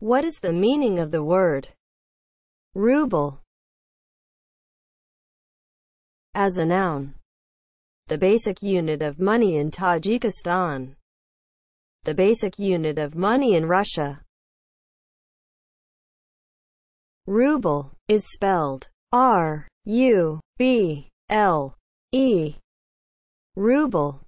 What is the meaning of the word ruble as a noun? The basic unit of money in Tajikistan. The basic unit of money in Russia. Ruble is spelled R-U-B-L-E. Ruble